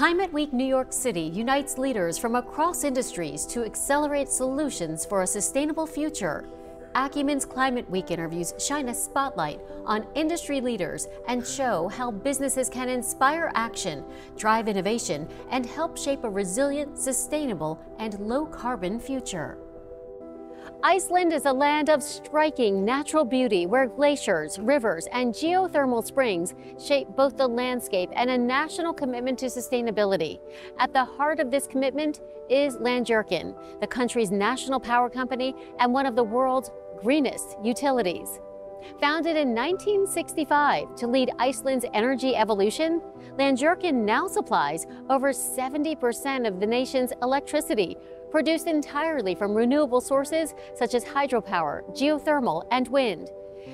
Climate Week New York City unites leaders from across industries to accelerate solutions for a sustainable future. Acumen's Climate Week interviews shine a spotlight on industry leaders and show how businesses can inspire action, drive innovation, and help shape a resilient, sustainable, and low carbon future. Iceland is a land of striking natural beauty where glaciers, rivers, and geothermal springs shape both the landscape and a national commitment to sustainability. At the heart of this commitment is Landsvirkjun, the country's national power company and one of the world's greenest utilities. Founded in 1965 to lead Iceland's energy evolution, Landsvirkjun now supplies over 70% of the nation's electricity, produced entirely from renewable sources such as hydropower, geothermal, and wind.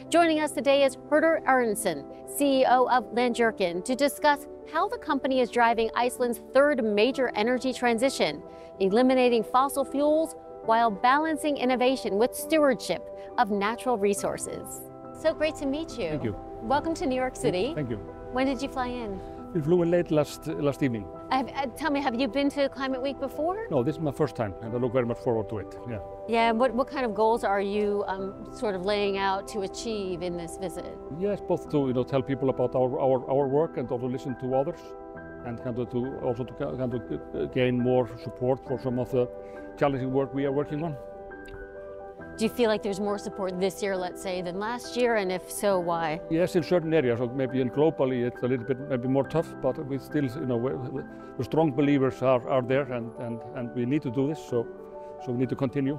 Joining us today is Hörður Arnarson, CEO of Landsvirkjun, to discuss how the company is driving Iceland's third major energy transition, eliminating fossil fuels while balancing innovation with stewardship of natural resources. So great to meet you. Thank you. Welcome to New York City. Thank you. When did you fly in? We flew in late last last evening. Have, uh, tell me, have you been to Climate Week before? No, this is my first time, and I look very much forward to it. Yeah. Yeah, what, what kind of goals are you um, sort of laying out to achieve in this visit? Yes, both to you know tell people about our, our, our work and also listen to others, and kind of to also to kind of gain more support for some of the challenging work we are working on. Do you feel like there's more support this year, let's say, than last year? And if so, why? Yes, in certain areas, Or maybe in globally it's a little bit maybe more tough, but we still, you know, the strong believers are, are there, and, and, and we need to do this, so, so we need to continue.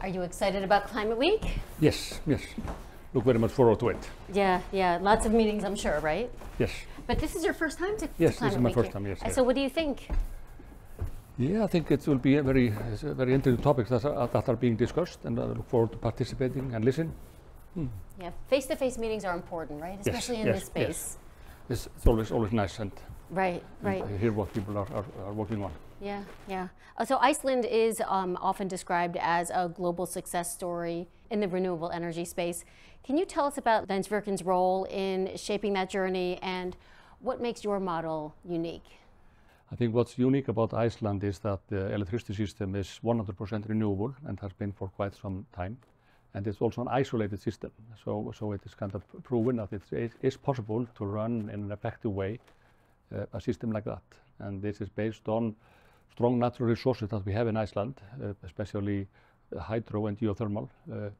Are you excited about Climate Week? Yes, yes. Look very much forward to it. Yeah, yeah. Lots of meetings, I'm sure, right? Yes. But this is your first time to, Yes, to this is my Week first time, yes, yes. So what do you think? Yeah, I think it will be a very, a very interesting topics that are, that are being discussed, and I look forward to participating and listen. Hmm. Yeah, face-to-face meetings are important, right? Especially in yes, this space. Yes. It's, it's always always nice and, Right, right. and hear what people are, are, are working on. Yeah, yeah. Uh, so Iceland is um, often described as a global success story in the renewable energy space. Can you tell us about Landsvirkjun's role in shaping that journey and what makes your model unique? I think what's unique about Iceland is that the electricity system is 100% renewable and has been for quite some time. And it's also an isolated system. So, so it is kind of proven that it is- is possible to run in an effective way uh, a system like that. And this is based on strong natural resources that we have in Iceland, uh, especially uh, hydro and geothermal, uh,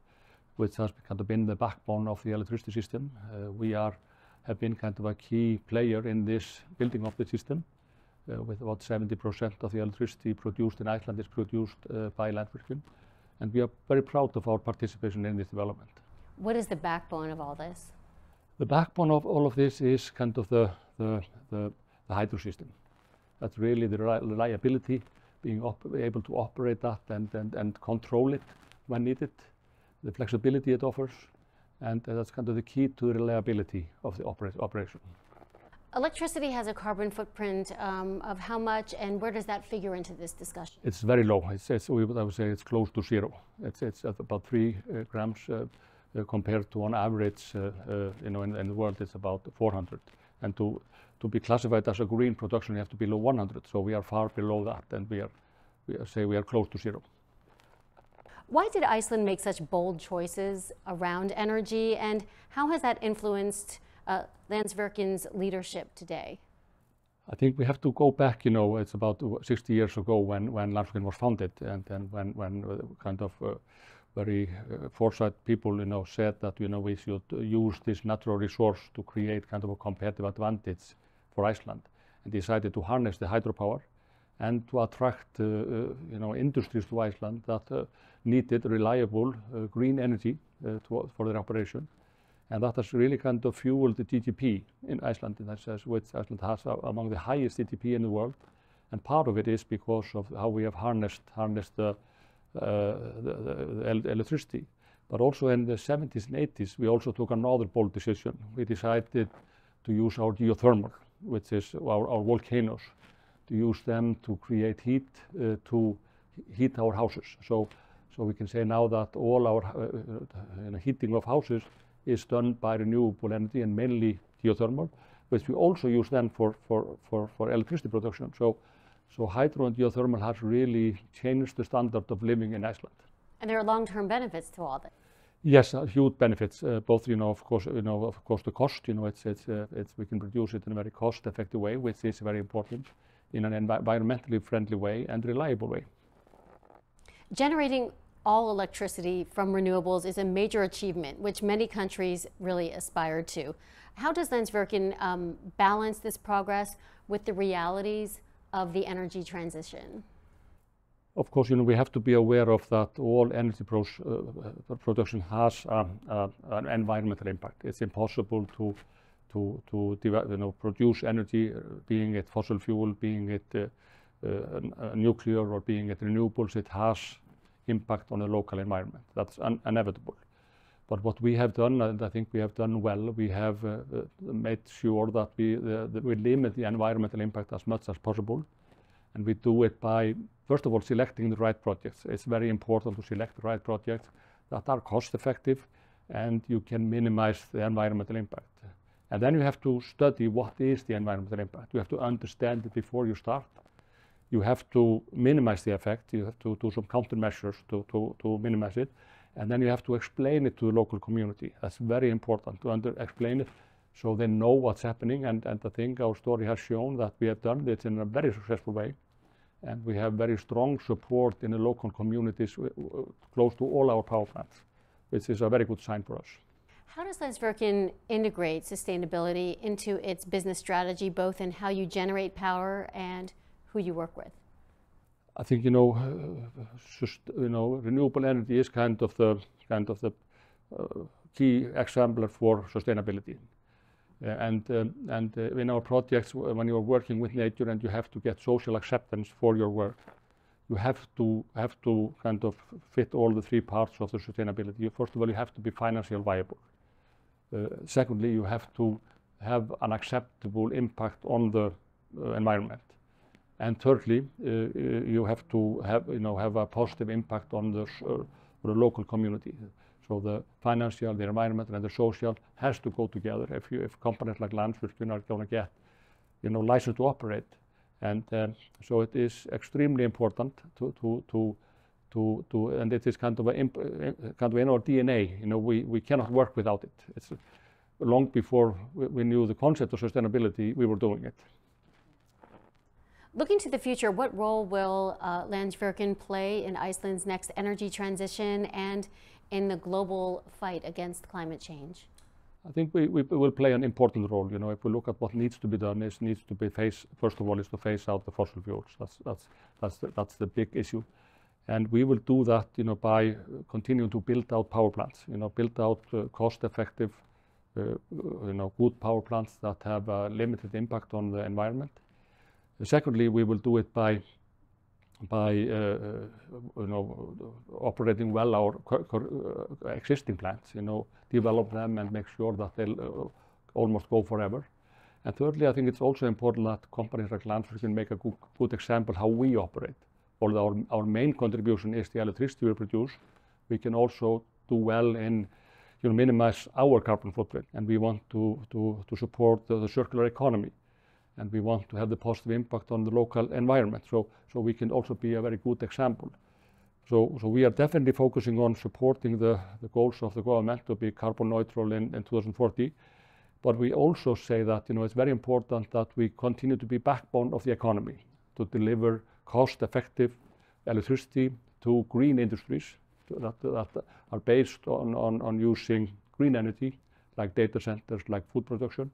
which has kind of been the backbone of the electricity system. We are, have been kind of a key player in this building of the system uh, with about 70% of the electricity produced in Iceland is produced uh, by Landsvirkjun. And we are very proud of our participation in this development. What is the backbone of all this? The backbone of all of this is kind of the, the, the, the hydro system. That's really the reliability, being op- able to operate that and, and, and control it when needed, the flexibility it offers, and uh, that's kind of the key to the reliability of the opera- operation. Electricity has a carbon footprint um, of how much and where does that figure into this discussion? It's very low. It's, it's, I would say it's close to zero. It's, it's about three uh, grams uh, uh, compared to on average, uh, uh, you know, in, in the world it's about 400. And to, to be classified as a green production, you have to be below 100. So we are far below that, and we are, we are say we are close to zero. Why did Iceland make such bold choices around energy and how has that influenced uh, Landsvirkjun's leadership today? I think we have to go back, you know, it's about uh, 60 years ago when, when Landsvirkjun was founded and, then when, when uh, kind of uh, very uh, foresight people, you know, said that, you know, we should use this natural resource to create kind of a competitive advantage for Iceland and decided to harness the hydropower and to attract, uh, uh, you know, industries to Iceland that uh, needed reliable green energy to, for their operation. And that has really kind of fueled the GDP in Iceland, in that sense, which Iceland has among the highest GDP in the world. And part of it is because of how we have harnessed, harnessed the, uh, the, the, the el- electricity. But also in the 70s and 80s, we also took another bold decision. We decided to use our geothermal, which is our, our volcanoes, to use them to create heat uh, to heat our houses. So, so we can say now that all our uh, uh, heating of houses is done by renewable energy and mainly geothermal, which we also use then for, for, for, for electricity production. So, so hydro and geothermal has really changed the standard of living in Iceland. And there are long-term benefits to all this. Yes, uh, huge benefits. Uh, both, you know, of course, you know, of course, the cost. You know, it's it's uh, it's we can produce it in a very cost-effective way, which is very important, in an envi environmentally friendly way and reliable way. Generating all electricity from renewables is a major achievement, which many countries really aspire to. How does Landsvirkjun um, balance this progress with the realities of the energy transition? Of course, you know, we have to be aware of that all energy pro uh, production has um, uh, an environmental impact. It's impossible to to to you know produce energy, uh, being it fossil fuel, being it uh, uh, nuclear or being it renewables. It has impact on the local environment. That's inevitable. But what we have done, and I think we have done well, we have uh, made sure that we, the, we limit the environmental impact as much as possible. And we do it by, first of all, selecting the right projects. It's very important to select the right projects that are cost effective and you can minimize the environmental impact. And then you have to study what is the environmental impact. You have to understand it before you start you have to minimize the effect. You have to do some countermeasures to, to, to minimize it. And then you have to explain it to the local community. That's very important to explain it so they know what's happening. And, and I think our story has shown that we have done this in a very successful way. And we have very strong support in the local communities close to all our power plants, which is a very good sign for us. How does Landsvirkjun integrate sustainability into its business strategy, both in how you generate power and who you work with? I think you know, uh, just, you know, renewable energy is kind of the kind of the uh, key example for sustainability. Uh, and um, and uh, in our projects, when you are working with nature and you have to get social acceptance for your work, you have to have to kind of fit all the three parts of the sustainability. First of all, you have to be financially viable. Uh, secondly, you have to have an acceptable impact on the uh, environment. And thirdly, uh, uh, you have to have, you know, have a positive impact on the, the local community. So the financial, the environmental, and the social has to go together. If you, if companies like Landsvirkjun are going to get, you know, license to operate, and um, so it is extremely important to to to to, to and it is kind of a kind of in our DNA. You know, we we cannot work without it. It's long before we, we knew the concept of sustainability, we were doing it. Looking to the future, what role will uh, Landsvirkjun play in Iceland's next energy transition and in the global fight against climate change? I think we, we will play an important role. You know, if we look at what needs to be done, it needs to be face. First of all, is to phase out the fossil fuels. That's that's that's the, that's the big issue, and we will do that. You know, by continuing to build out power plants. You know, build out uh, cost-effective, uh, you know, good power plants that have a limited impact on the environment Secondly, we will do it by by uh, uh, operating well our uh, existing plants, develop them and make sure that they'll almost go forever. Thirdly, I think it's also important that companies like Landsvirkjun make a good, example how we operate. Although our, main contribution is the electricity we produce, we can also do well in minimize our carbon footprint. And we want to, support the circular economy and we want to have the positive impact on the local environment. So, so we can also be a very good example. So, so we are definitely focusing on supporting the, the goals of the government to be carbon neutral in, in 2040. But we also say that you know, it's very important that we continue to be backbone of the economy to deliver cost-effective electricity to green industries that, that are based on, on, on using green energy, like data centers, like food production,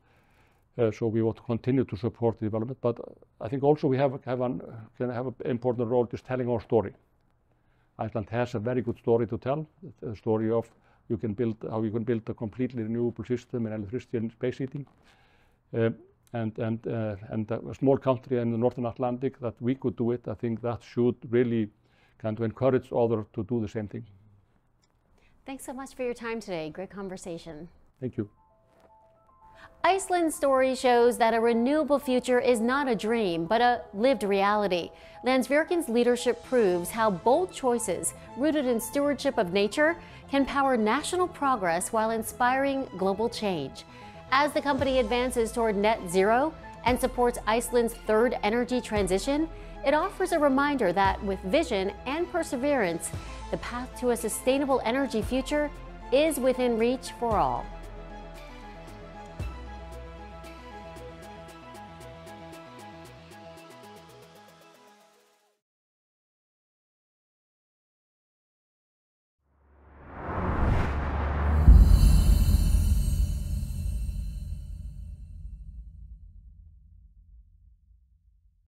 so we want to continue to support the development, but I think also we have, have an, can have an important role just telling our story. Iceland has a very good story to tell, the story of you can build, how you can build a completely renewable system in electricity and space heating. Uh, and, and, uh, and a small country in the Northern Atlantic that we could do it, I think that should really kind of encourage others to do the same thing. Thanks so much for your time today. Great conversation. Thank you. Iceland's story shows that a renewable future is not a dream, but a lived reality. Landsvirkjun's leadership proves how bold choices, rooted in stewardship of nature, can power national progress while inspiring global change. As the company advances toward net zero and supports Iceland's third energy transition, it offers a reminder that with vision and perseverance, the path to a sustainable energy future is within reach for all.